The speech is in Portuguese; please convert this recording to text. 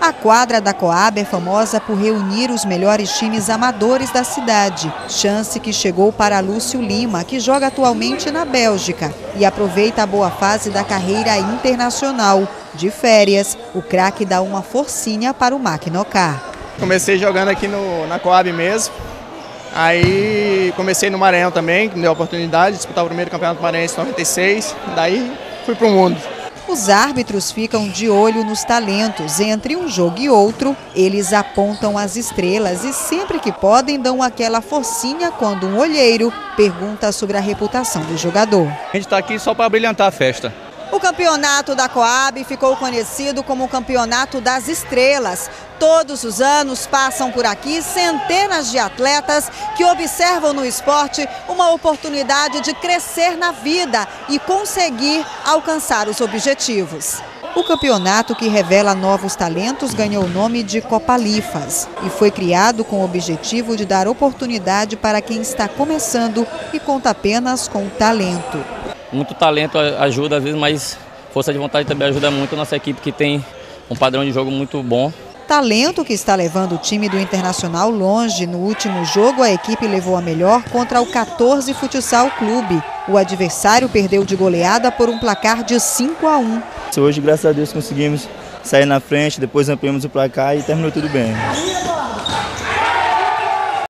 A quadra da Coab é famosa por reunir os melhores times amadores da cidade. Chance que chegou para Lúcio Lima, que joga atualmente na Bélgica e aproveita a boa fase da carreira internacional. De férias, o craque dá uma forcinha para o Maquinocar. Comecei jogando aqui no, na Coab mesmo. Aí comecei no Maranhão também, que me deu a oportunidade de disputar o primeiro campeonato maranhense em 96. Daí fui para o mundo. Os árbitros ficam de olho nos talentos. Entre um jogo e outro, eles apontam as estrelas e sempre que podem dão aquela forcinha quando um olheiro pergunta sobre a reputação do jogador. A gente está aqui só para brilhantar a festa. O campeonato da Coab ficou conhecido como o Campeonato das Estrelas. Todos os anos passam por aqui centenas de atletas que observam no esporte uma oportunidade de crescer na vida e conseguir alcançar os objetivos. O campeonato que revela novos talentos ganhou o nome de Copa Lifas e foi criado com o objetivo de dar oportunidade para quem está começando e conta apenas com o talento muito talento ajuda às vezes, mas força de vontade também ajuda muito a nossa equipe que tem um padrão de jogo muito bom. Talento que está levando o time do Internacional longe. No último jogo, a equipe levou a melhor contra o 14 Futsal Clube. O adversário perdeu de goleada por um placar de 5 a 1. Hoje, graças a Deus, conseguimos sair na frente, depois ampliamos o placar e terminou tudo bem.